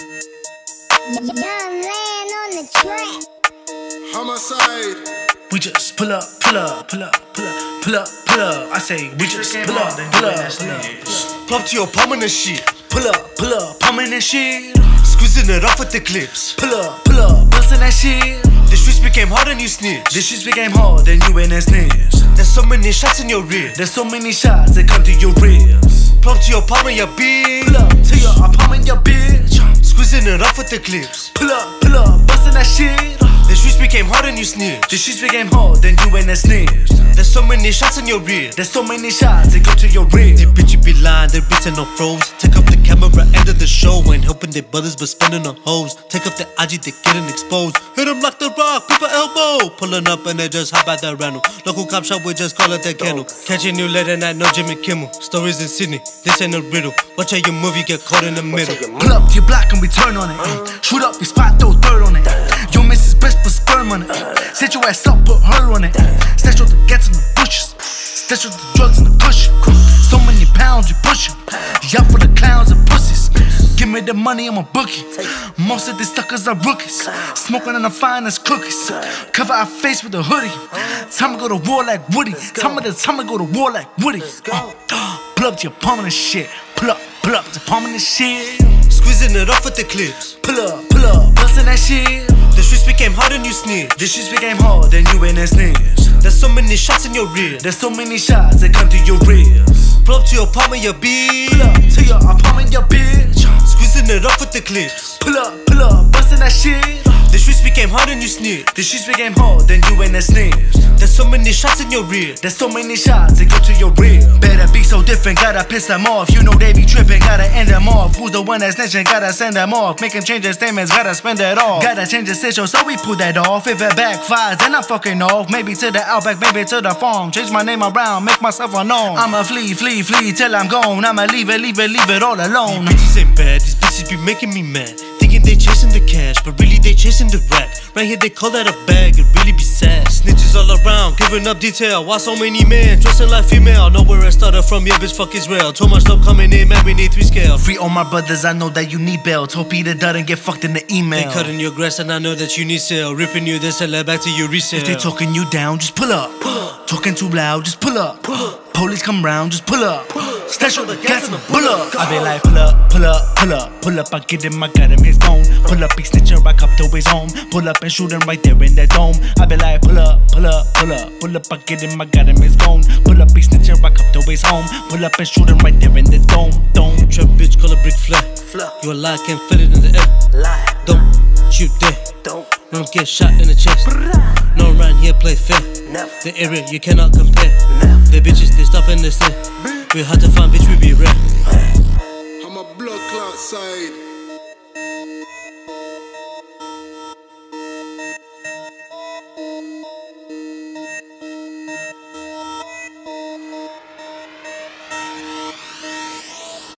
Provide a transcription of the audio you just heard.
Yung Lan on the track. Homisyde. We just pull up, pull up, pull up, pull up, pull up, pull up. I say we just pull up, pull up, pull up. Pull up to your permanent shit. Pull up, pull up, pumping that shit. Squeezing it off with the clips. Pull up, pull up, busting that shit. The streets became hard and you snitch. This shit became hard, then you ain't that snitch. There's so many shots in your rear. There's so many shots that come to your ribs. Pull up to your apartment, your bitch. It with the clips. Pull up, pull up, and you snitch. The shit became hard, then you ain't that snitch. There's so many shots in your rear. There's so many shots that go to your ribs. Bitch, you be lying, they bitch no froze. Take off the camera, end of the show. Ain't helping their brothers, but spending on hoes. Take off the IG, they getting exposed. Hit them like the rock, grip an elbow. Pulling up and they just hop out the rental. Local cop shop, we just call it the kennel. Catching you late at night, no Jimmy Kimmel. Stories in Sydney, this ain't a riddle. Watch how your movie get caught in the middle. Pull up your block and we turn on it. Uh. Shoot up your spot, throw dirt on it. Your missus best put sperm on it. Set your ass up, put her on it. Stash all the gats in the bushes. Stash all the drugs in the cushion. So many pounds we pushing. Y'all for the clowns and pussies. Give me the money, I'm a bookie. Most of these suckers are rookies. Smoking on the finest cookies. Cover our face with a hoodie. Time to go to war like Woody. Time to time to go to war like Woody. Uh, pull up to your permanent shit. Pull up, pull up to permanent shit. Squeezing it off with the clips. Pull up, pull up, busting that shit. The streets became hard and you snitch. This shit became hard, then you ain't that snitch. There's so many shots in your rear. There's so many shots that come to your ribs. Pull up to your apartment, your bitch. Pull up to your apartment, your bitch. Squeezing it off with the clips. Pull up, pull up, busting that shit. The streets became hard and you snitch. The shit became hard, then you ain't that snitch. There's so many shots in your rear. There's so many shots that go to your rear. Better be so different, gotta piss them off. You know they be tripping, gotta end them off. Who's the one that's snitching, gotta send them off. Making changes, statements, gotta spend it all. Gotta change the situation, so we pull that off. If it backfires, then I'm fucking off. Maybe to the outback, maybe to the farm. Change my name around, make myself unknown. I'ma flee, flee, flee till I'm gone. I'ma leave it, leave it, leave it all alone. These bitches ain't bad, these bitches be making me mad. Thinking they chasing the cash, but really they chasing the rat. Right here they call that a bag, it really be sad. Snitches all around, giving up detail. Why so many men dressing like female? Know where I started from, yeah, bitch, fuck Israel. Too much stuff coming in, man, we need three scale. Free all my brothers, I know that you need bail. Told Peter doesn't get fucked in the email. They cutting your grass and I know that you need sale. Ripping you, then sell it back to you resale. If they talking you down, just pull up. Talking too loud, just pull up. Police come round, just pull up. Stash all the gas and pull up. I be like, pull up, pull up, pull up, pull up. I get him, I got him, his bone. Pull up, he snitching right up to his home. Pull up and shoot him right there in that dome. I be like, pull up, pull up, pull up, pull up. I get him, I got him, his bone. Pull up, he snitching right up to his home. Pull up and shoot him right there in the dome, dome. Trap bitch, call a brick flat. You a lie, can't feel it in the air. Don't shoot there. Don't get shot in the chest. No around here play fair. The area you cannot compare. The Hard to find, bitch, we be rare. I'm a blood clot side.